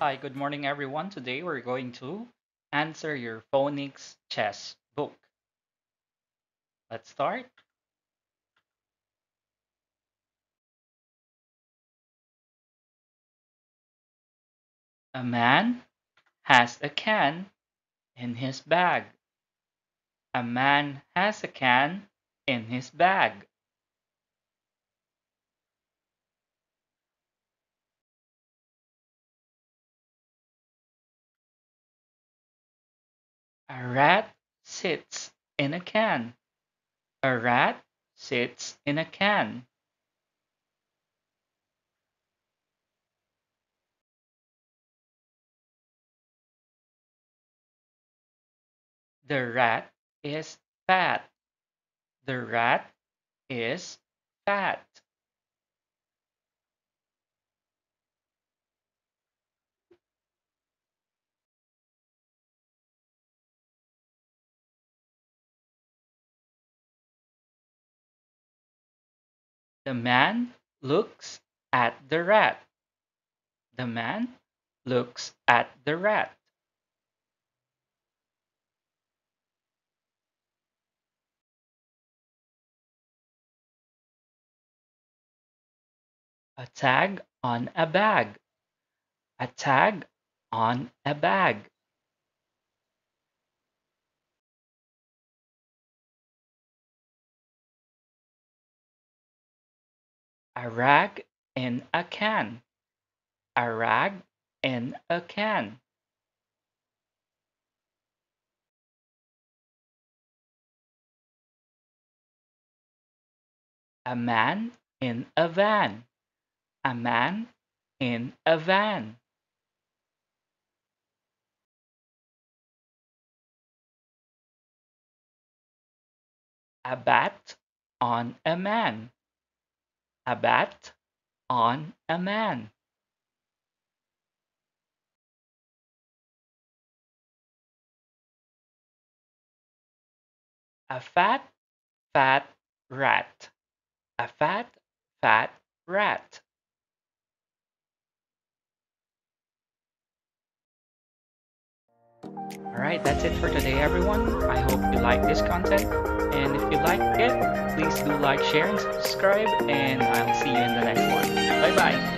Hi, good morning, everyone. Today we're going to answer your phonics chest book. Let's start. A man has a can in his bag. A man has a can in his bag. A rat sits in a can. A rat sits in a can. The rat is fat. The rat is fat. The man looks at the rat. The man looks at the rat. A tag on a bag. A tag on a bag. A rag in a can. A rag in a can. A man in a van. A man in a van. A bat on a man. A bat on a man. A fat, fat rat. A fat, fat rat. Alright, that's it for today everyone. I hope you like this content. And if you liked it, please do like, share, and subscribe. And I'll see you in the next one. Bye bye.